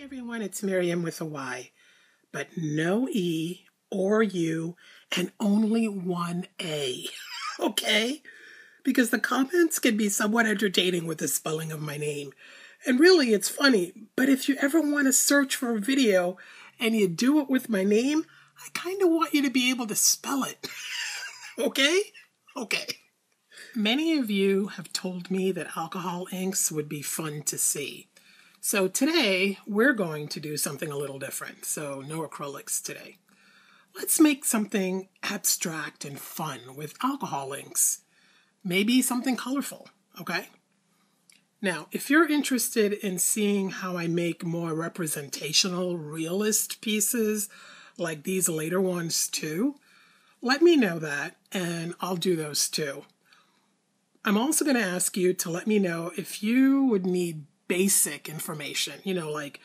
Hey everyone, it's Myriam with a Y, but no E or U and only one A. okay? Because the comments can be somewhat entertaining with the spelling of my name. And really, it's funny, but if you ever want to search for a video and you do it with my name, I kind of want you to be able to spell it. okay? Okay. Many of you have told me that alcohol inks would be fun to see. So today we're going to do something a little different. So no acrylics today. Let's make something abstract and fun with alcohol inks. Maybe something colorful, okay? Now, if you're interested in seeing how I make more representational, realist pieces like these later ones too, let me know that and I'll do those too. I'm also going to ask you to let me know if you would need basic information, you know, like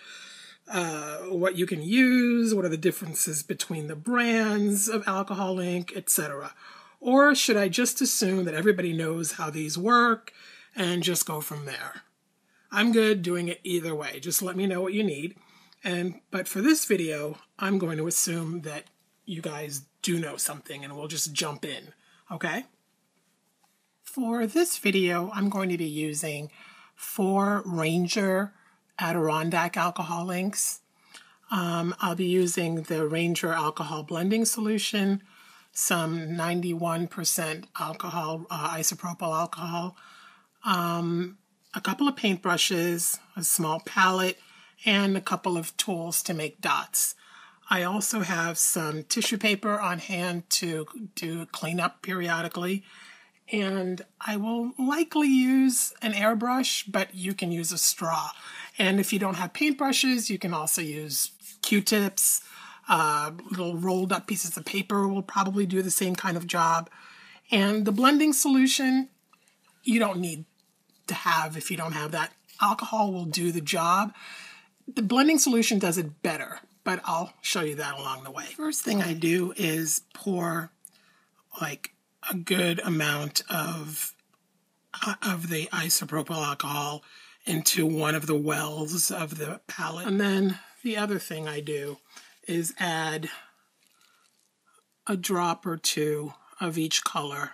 uh, what you can use, what are the differences between the brands of alcohol ink, etc. Or should I just assume that everybody knows how these work and just go from there? I'm good doing it either way. Just let me know what you need. And but for this video, I'm going to assume that you guys do know something and we'll just jump in, okay? For this video, I'm going to be using four Ranger Adirondack alcohol inks. Um, I'll be using the Ranger alcohol blending solution, some 91% alcohol, uh, isopropyl alcohol, um, a couple of paintbrushes, a small palette, and a couple of tools to make dots. I also have some tissue paper on hand to do clean up periodically and I will likely use an airbrush, but you can use a straw. And if you don't have paintbrushes, you can also use Q-tips. Uh, little rolled up pieces of paper will probably do the same kind of job. And the blending solution, you don't need to have if you don't have that. Alcohol will do the job. The blending solution does it better, but I'll show you that along the way. First thing I do is pour like a good amount of uh, of the isopropyl alcohol into one of the wells of the palette. And then the other thing I do is add a drop or two of each color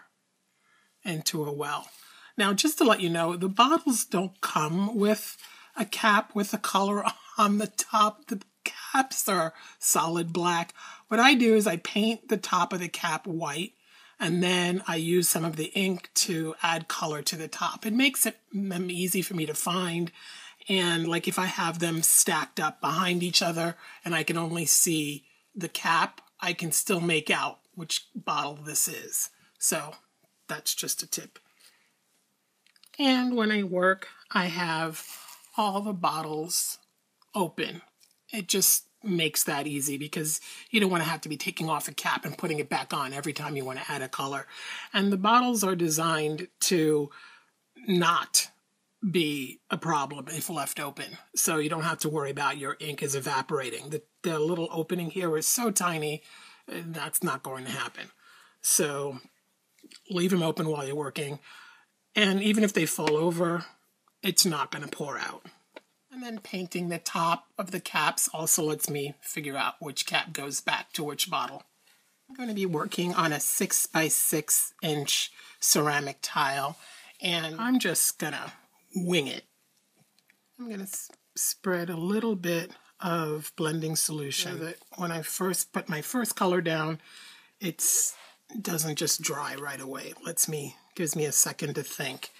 into a well. Now, just to let you know, the bottles don't come with a cap with a color on the top. The caps are solid black. What I do is I paint the top of the cap white and then I use some of the ink to add color to the top. It makes it easy for me to find. And like if I have them stacked up behind each other and I can only see the cap, I can still make out which bottle this is. So that's just a tip. And when I work, I have all the bottles open. It just makes that easy because you don't want to have to be taking off a cap and putting it back on every time you want to add a color. And the bottles are designed to not be a problem if left open. So you don't have to worry about your ink is evaporating. The, the little opening here is so tiny, uh, that's not going to happen. So leave them open while you're working. And even if they fall over, it's not going to pour out. And then painting the top of the caps also lets me figure out which cap goes back to which bottle. I'm going to be working on a 6 by 6 inch ceramic tile and I'm just going to wing it. I'm going to spread a little bit of blending solution so that when I first put my first color down, it doesn't just dry right away. It lets me, gives me a second to think.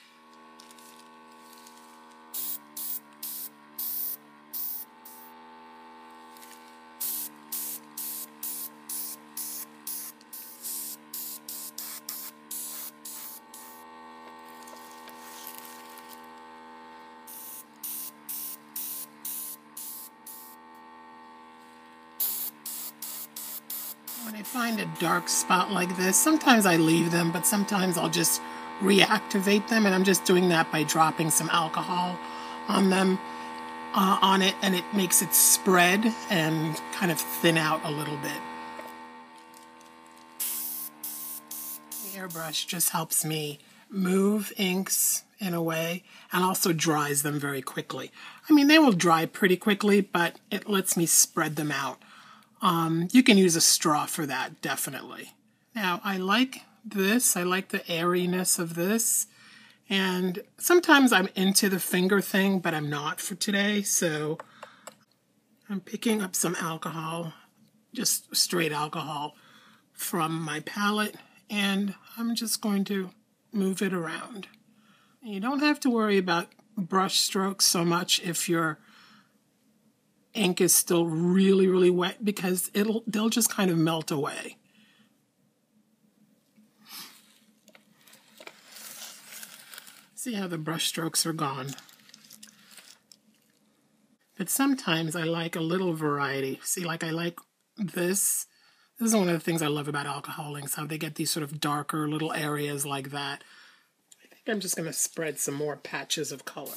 Dark spot like this, sometimes I leave them, but sometimes I'll just reactivate them, and I'm just doing that by dropping some alcohol on them, uh, on it, and it makes it spread and kind of thin out a little bit. The airbrush just helps me move inks in a way and also dries them very quickly. I mean, they will dry pretty quickly, but it lets me spread them out. Um, you can use a straw for that, definitely. Now, I like this. I like the airiness of this. And sometimes I'm into the finger thing, but I'm not for today. So I'm picking up some alcohol, just straight alcohol from my palette. And I'm just going to move it around. You don't have to worry about brush strokes so much if your ink is still really, really wet because it'll they'll just kind of melt away. See how the brush strokes are gone. But sometimes I like a little variety. See, like I like this. This is one of the things I love about alcohol inks, how they get these sort of darker little areas like that. I think I'm just going to spread some more patches of color.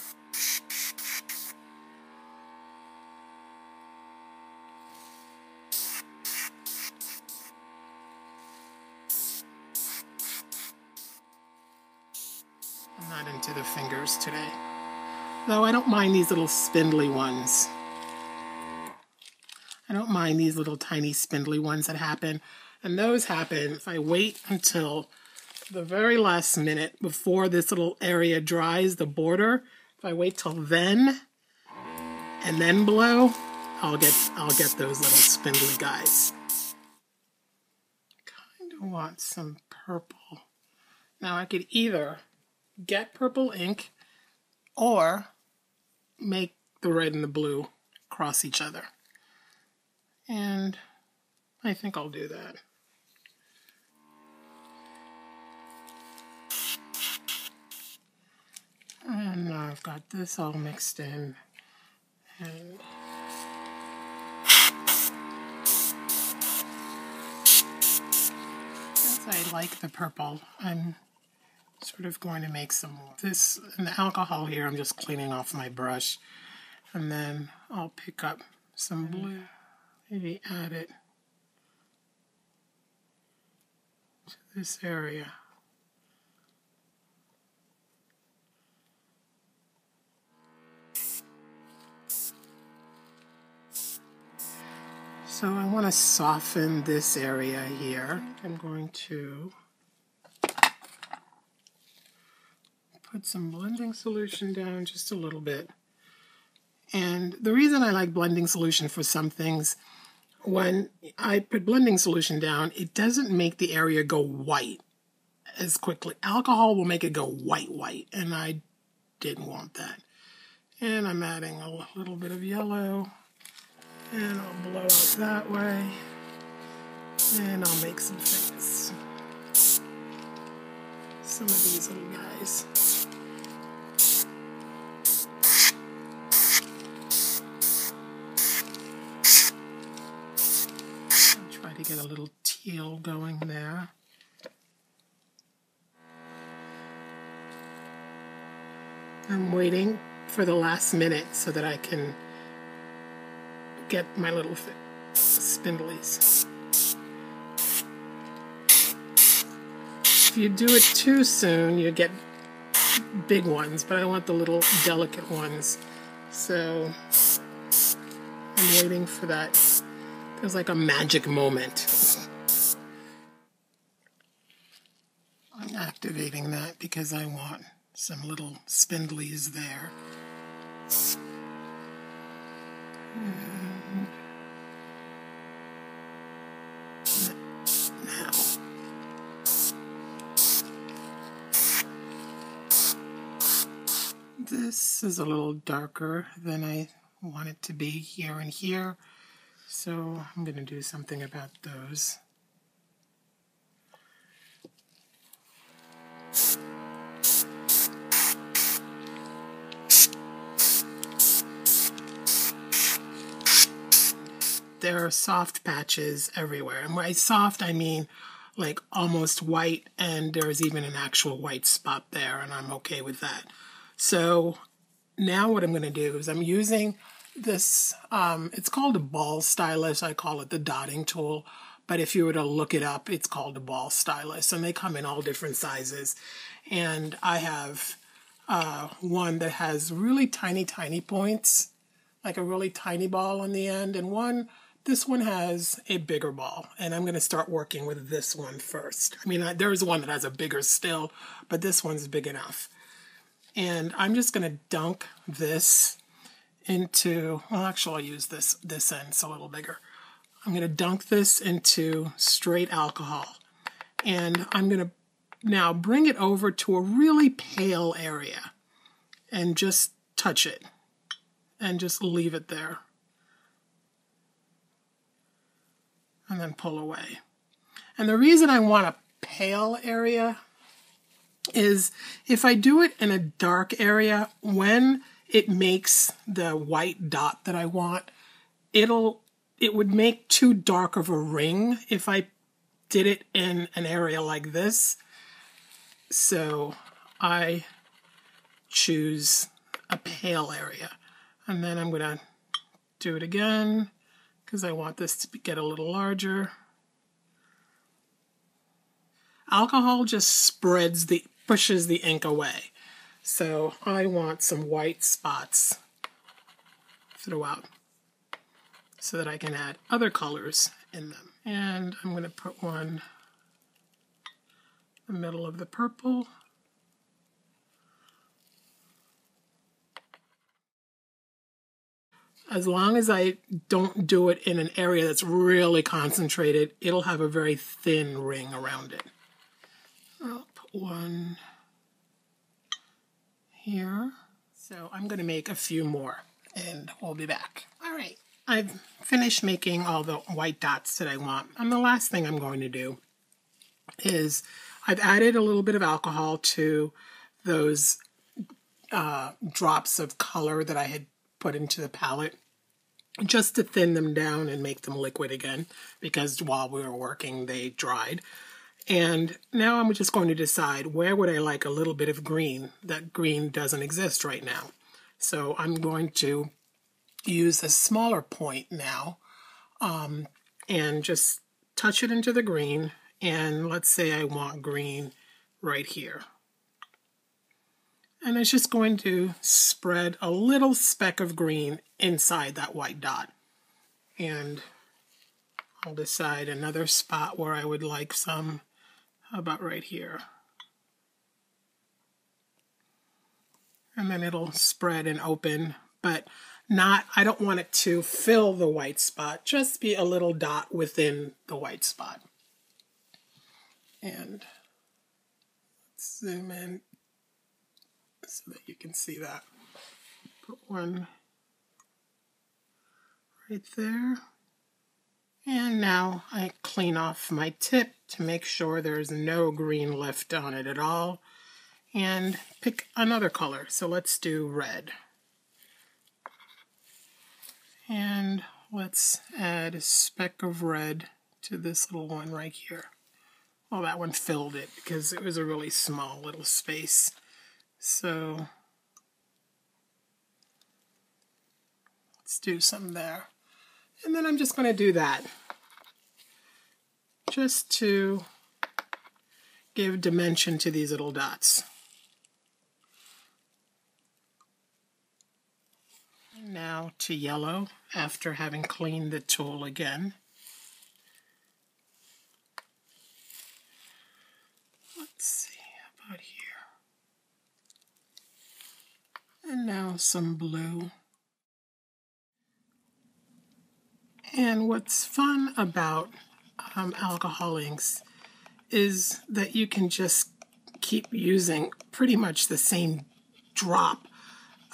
Into the fingers today. Though I don't mind these little spindly ones. I don't mind these little tiny spindly ones that happen. And those happen if I wait until the very last minute before this little area dries, the border. If I wait till then and then blow, I'll get I'll get those little spindly guys. Kind of want some purple. Now I could either get purple ink or make the red and the blue cross each other. And I think I'll do that. And now I've got this all mixed in. And I like the purple, I'm sort of going to make some more. This, and the alcohol here, I'm just cleaning off my brush. And then I'll pick up some mm. blue, maybe add it to this area. So I want to soften this area here. I'm going to put some blending solution down just a little bit. And the reason I like blending solution for some things, when I put blending solution down, it doesn't make the area go white as quickly. Alcohol will make it go white, white, and I didn't want that. And I'm adding a little bit of yellow, and I'll blow out that way, and I'll make some things. Some of these little guys. Get a little teal going there. I'm waiting for the last minute so that I can get my little spindlies. If you do it too soon, you get big ones, but I want the little delicate ones. So I'm waiting for that was like a magic moment. Because I want some little spindlies there. Now. This is a little darker than I want it to be here and here. So I'm going to do something about those. There are soft patches everywhere. And by soft, I mean like almost white, and there's even an actual white spot there, and I'm okay with that. So now what I'm going to do is I'm using this um, it's called a ball stylus i call it the dotting tool but if you were to look it up, it's called a ball stylus, and they come in all different sizes. And I have uh, one that has really tiny, tiny points, like a really tiny ball on the end, and one, this one has a bigger ball, and I'm going to start working with this one first. I mean, there's one that has a bigger still, but this one's big enough. And I'm just going to dunk this into, well, actually, I'll use this, this end, it's a little bigger. I'm going to dunk this into straight alcohol. And I'm going to now bring it over to a really pale area and just touch it and just leave it there. And then pull away. And the reason I want a pale area is if I do it in a dark area, when it makes the white dot that I want, it'll it would make too dark of a ring if I did it in an area like this. So I choose a pale area. And then I'm going to do it again because I want this to get a little larger. Alcohol just spreads the, pushes the ink away. So I want some white spots throughout so that I can add other colors in them. And I'm going to put one in the middle of the purple. As long as I don't do it in an area that's really concentrated, it'll have a very thin ring around it. I'll put one here. So I'm going to make a few more and we'll be back. All right. I've finished making all the white dots that I want. And the last thing I'm going to do is I've added a little bit of alcohol to those uh, drops of color that I had put into the palette just to thin them down and make them liquid again because while we were working they dried. And now I'm just going to decide where would I like a little bit of green. That green doesn't exist right now. So I'm going to use a smaller point now um, and just touch it into the green. And let's say I want green right here. And it's just going to spread a little speck of green inside that white dot. And I'll decide another spot where I would like some, how about right here. And then it'll spread and open, but not, I don't want it to fill the white spot, just be a little dot within the white spot. And let's zoom in so that you can see that. Put one right there. And now I clean off my tip to make sure there's no green left on it at all. And pick another color. So let's do red. And let's add a speck of red to this little one right here. Well, that one filled it because it was a really small little space. So let's do some there. And then I'm just going to do that just to give dimension to these little dots. now to yellow after having cleaned the tool again. Let's see about here. And now some blue. And what's fun about um, alcohol inks is that you can just keep using pretty much the same drop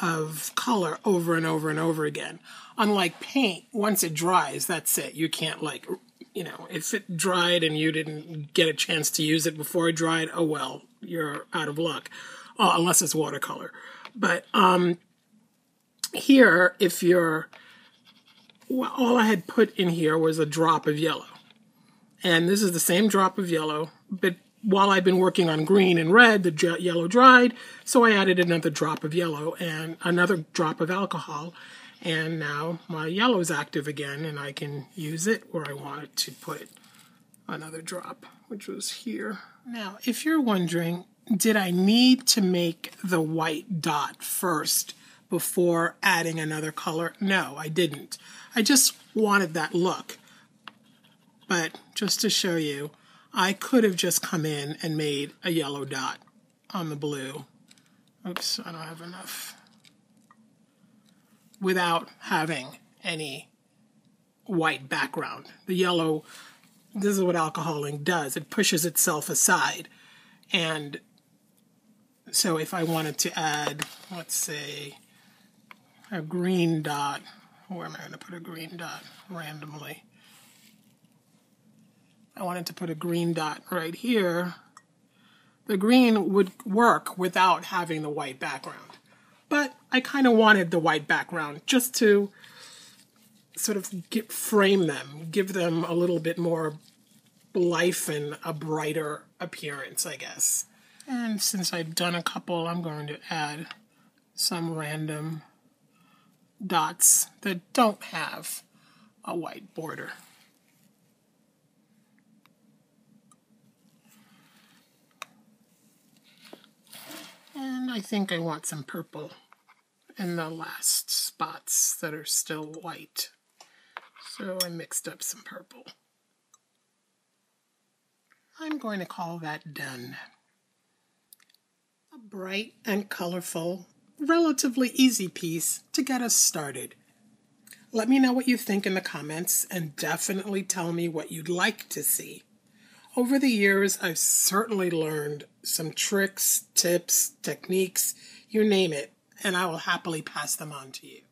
of color over and over and over again. Unlike paint, once it dries, that's it. You can't like, you know, if it dried and you didn't get a chance to use it before it dried, oh well, you're out of luck. Uh, unless it's watercolor. But um, here, if you're, well, all I had put in here was a drop of yellow. And this is the same drop of yellow, but while I've been working on green and red, the yellow dried, so I added another drop of yellow and another drop of alcohol. And now my yellow is active again and I can use it where I wanted to put another drop, which was here. Now, if you're wondering, did I need to make the white dot first before adding another color? No, I didn't. I just wanted that look. But just to show you, I could have just come in and made a yellow dot on the blue. Oops, I don't have enough. Without having any white background. The yellow, this is what alcohol ink does. It pushes itself aside. And so if I wanted to add, let's say, a green dot, where am I going to put a green dot randomly? I wanted to put a green dot right here. The green would work without having the white background. But I kind of wanted the white background just to sort of get, frame them, give them a little bit more life and a brighter appearance, I guess. And since I've done a couple, I'm going to add some random dots that don't have a white border. And I think I want some purple in the last spots that are still white. So I mixed up some purple. I'm going to call that done. Bright and colorful, relatively easy piece to get us started. Let me know what you think in the comments and definitely tell me what you'd like to see. Over the years, I've certainly learned some tricks, tips, techniques, you name it, and I will happily pass them on to you.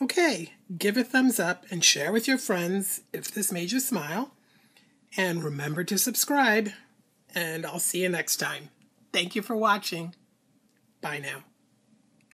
Okay, give a thumbs up and share with your friends if this made you smile. And remember to subscribe, and I'll see you next time. Thank you for watching. Bye now.